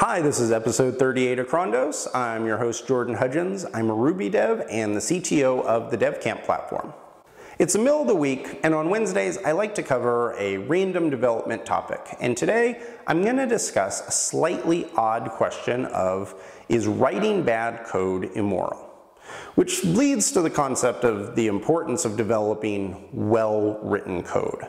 Hi, this is episode 38 of Crondose. I'm your host, Jordan Hudgens. I'm a Ruby dev and the CTO of the DevCamp platform. It's the middle of the week, and on Wednesdays, I like to cover a random development topic. And today, I'm going to discuss a slightly odd question of, is writing bad code immoral? Which leads to the concept of the importance of developing well-written code.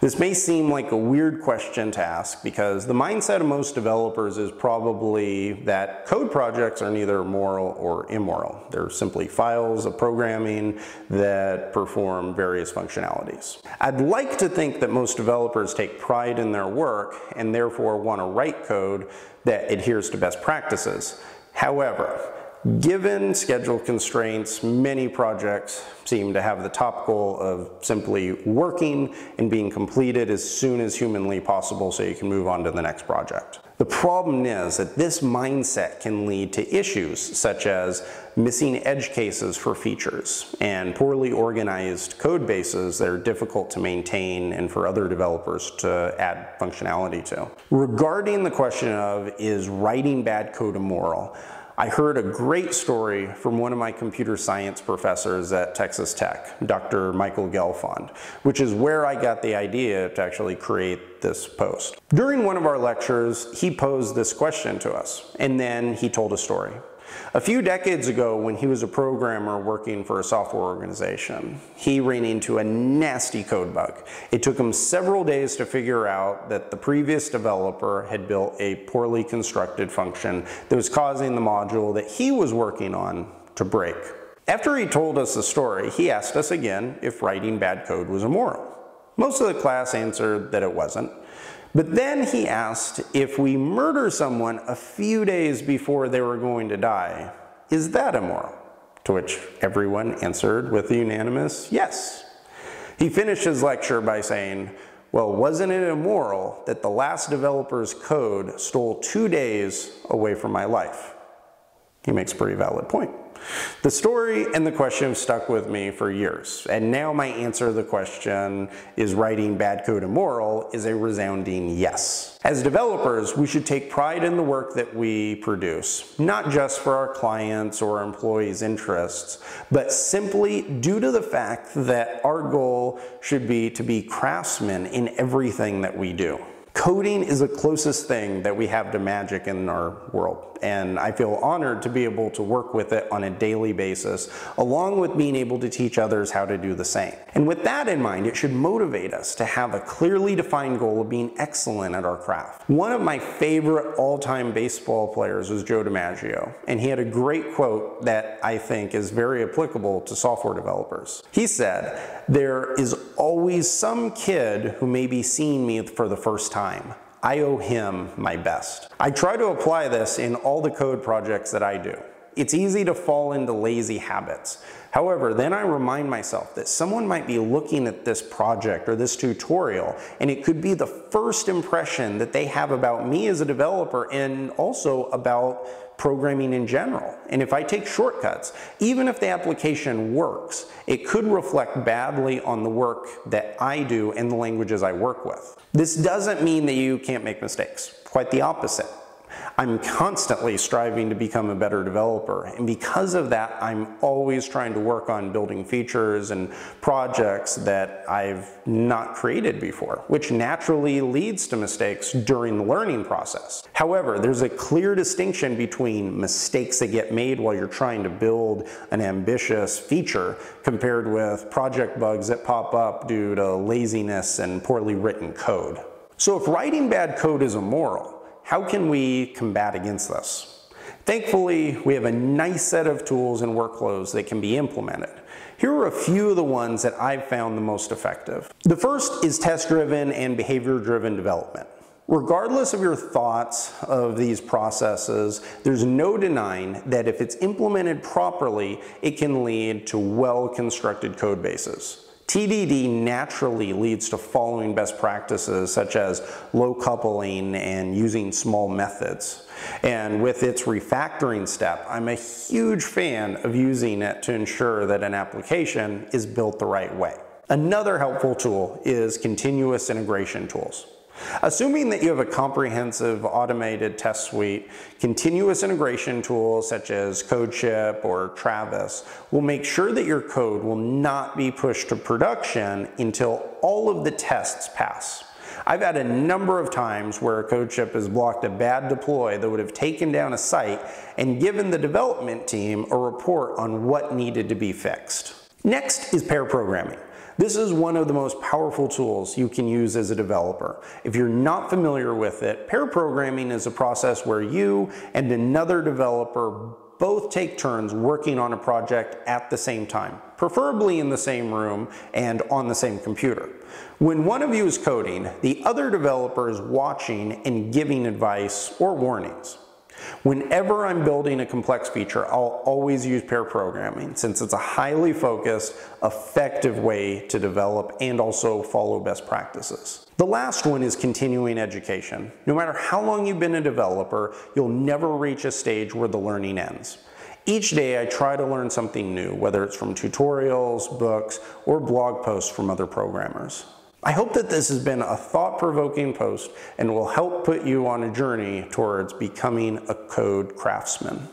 This may seem like a weird question to ask because the mindset of most developers is probably that code projects are neither moral or immoral. They're simply files of programming that perform various functionalities. I'd like to think that most developers take pride in their work and therefore want to write code that adheres to best practices. However, Given schedule constraints, many projects seem to have the top goal of simply working and being completed as soon as humanly possible so you can move on to the next project. The problem is that this mindset can lead to issues such as missing edge cases for features and poorly organized code bases that are difficult to maintain and for other developers to add functionality to. Regarding the question of is writing bad code immoral, I heard a great story from one of my computer science professors at Texas Tech, Dr. Michael Gelfond, which is where I got the idea to actually create this post. During one of our lectures, he posed this question to us, and then he told a story. A few decades ago, when he was a programmer working for a software organization, he ran into a nasty code bug. It took him several days to figure out that the previous developer had built a poorly constructed function that was causing the module that he was working on to break. After he told us the story, he asked us again if writing bad code was immoral. Most of the class answered that it wasn't, but then he asked if we murder someone a few days before they were going to die, is that immoral? To which everyone answered with a unanimous yes. He finished his lecture by saying, well, wasn't it immoral that the last developer's code stole two days away from my life? He makes a pretty valid point. The story and the question have stuck with me for years, and now my answer to the question, is writing bad code immoral, is a resounding yes. As developers, we should take pride in the work that we produce, not just for our clients or employees' interests, but simply due to the fact that our goal should be to be craftsmen in everything that we do. Coding is the closest thing that we have to magic in our world, and I feel honored to be able to work with it on a daily basis, along with being able to teach others how to do the same. And with that in mind, it should motivate us to have a clearly defined goal of being excellent at our craft. One of my favorite all-time baseball players was Joe DiMaggio, and he had a great quote that I think is very applicable to software developers. He said, there is always some kid who may be seeing me for the first time time. I owe him my best. I try to apply this in all the code projects that I do. It's easy to fall into lazy habits. However, then I remind myself that someone might be looking at this project or this tutorial and it could be the first impression that they have about me as a developer and also about programming in general. And if I take shortcuts, even if the application works, it could reflect badly on the work that I do and the languages I work with. This doesn't mean that you can't make mistakes, quite the opposite. I'm constantly striving to become a better developer. And because of that, I'm always trying to work on building features and projects that I've not created before, which naturally leads to mistakes during the learning process. However, there's a clear distinction between mistakes that get made while you're trying to build an ambitious feature compared with project bugs that pop up due to laziness and poorly written code. So if writing bad code is immoral, how can we combat against this? Thankfully, we have a nice set of tools and workflows that can be implemented. Here are a few of the ones that I've found the most effective. The first is test-driven and behavior-driven development. Regardless of your thoughts of these processes, there's no denying that if it's implemented properly, it can lead to well-constructed code bases. TDD naturally leads to following best practices such as low coupling and using small methods. And with its refactoring step, I'm a huge fan of using it to ensure that an application is built the right way. Another helpful tool is continuous integration tools. Assuming that you have a comprehensive automated test suite, continuous integration tools such as CodeShip or Travis will make sure that your code will not be pushed to production until all of the tests pass. I've had a number of times where a CodeShip has blocked a bad deploy that would have taken down a site and given the development team a report on what needed to be fixed. Next is pair programming. This is one of the most powerful tools you can use as a developer. If you're not familiar with it, pair programming is a process where you and another developer both take turns working on a project at the same time, preferably in the same room and on the same computer. When one of you is coding, the other developer is watching and giving advice or warnings. Whenever I'm building a complex feature, I'll always use pair programming since it's a highly focused, effective way to develop and also follow best practices. The last one is continuing education. No matter how long you've been a developer, you'll never reach a stage where the learning ends. Each day I try to learn something new, whether it's from tutorials, books, or blog posts from other programmers. I hope that this has been a thought-provoking post and will help put you on a journey towards becoming a code craftsman.